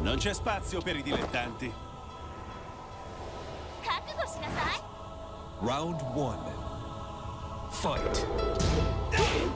Non c'è spazio per i dilettanti. Round 1. Fight. Yeah.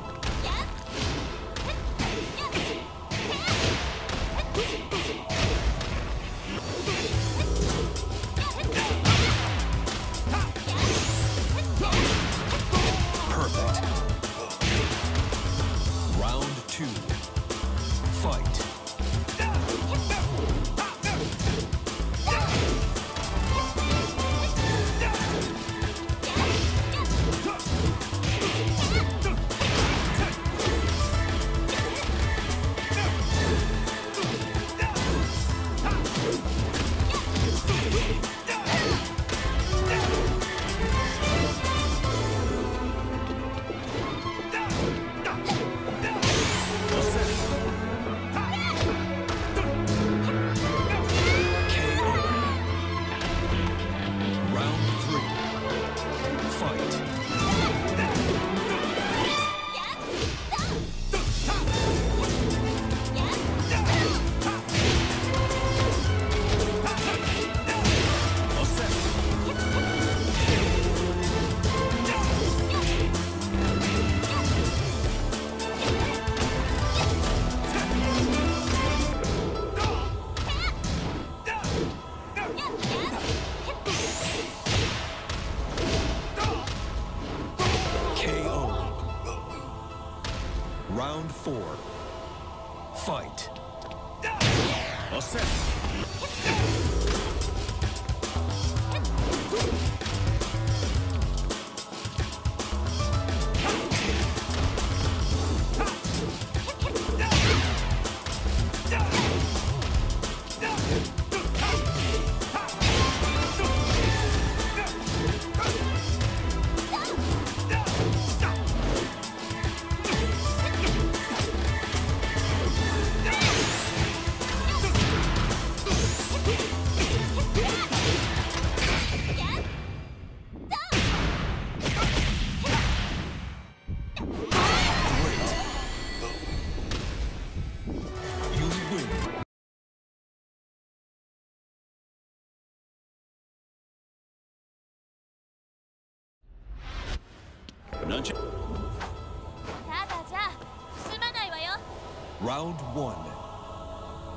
Round one.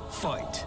Fight.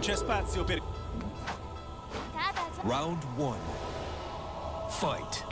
Non c'è spazio per... Round one. Fight.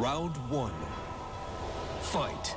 Round one. Fight.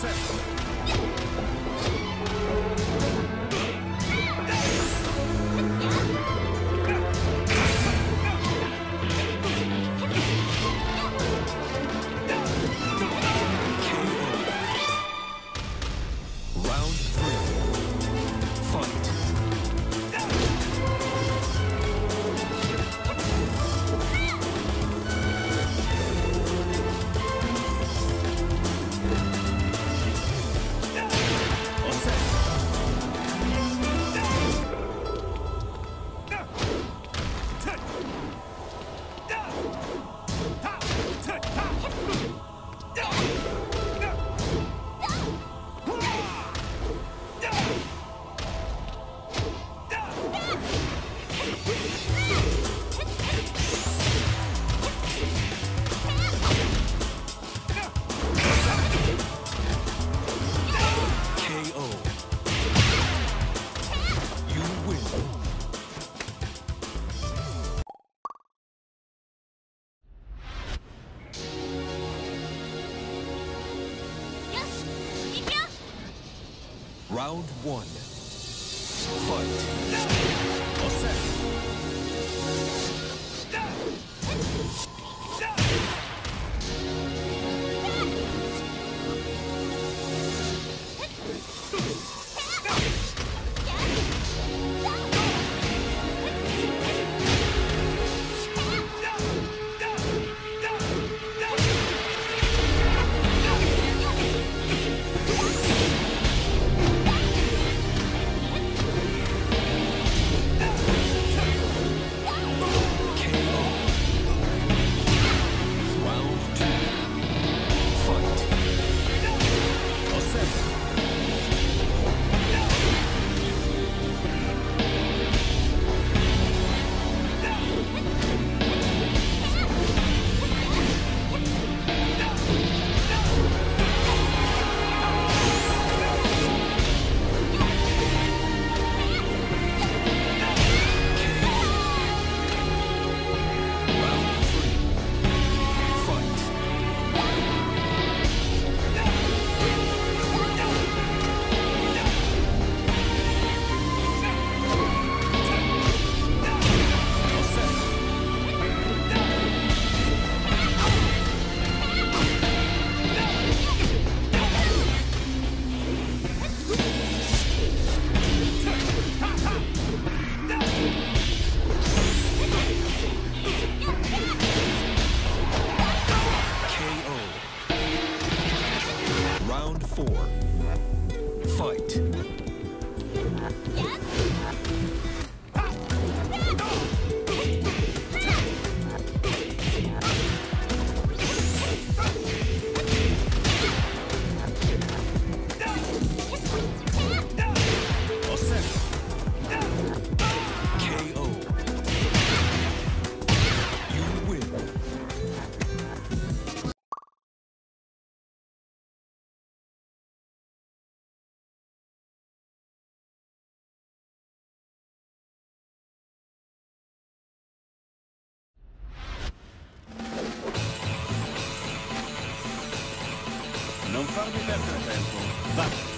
Osserva. Round one. Fight. Non